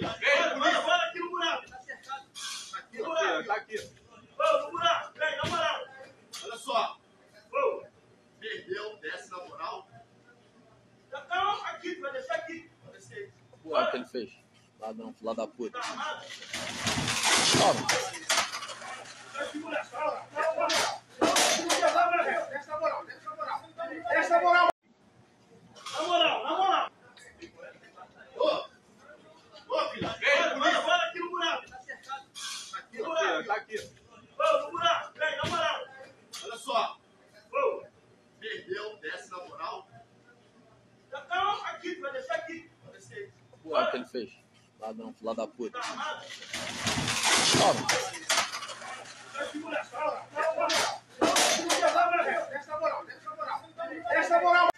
Vem, vem vem aqui no buraco. Tá cercado. Aqui, no buraco. Tá aqui. No buraco. Vem, na moral. Olha só. Perdeu, desce na moral. Tá. Aqui, vai aqui. O que ele fez? Ladrão, filha da puta. Tá armado? Tá aqui. Ô, buraco, vem, na moral. Olha só. Ô. Perdeu, desce na moral. Calma, aqui, vai descer aqui. Vai descer. Olha o que ele fez. Ladrão, filho da puta. Toma. Essa moral, essa moral. Essa moral.